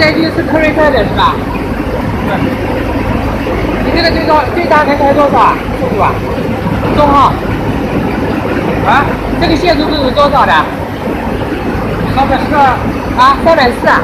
这就是科瑞泰的是吧？对。你这个最高最大能开多少啊？速度啊？中号。啊？这个限速度是多少的？三百四。啊，三百四啊。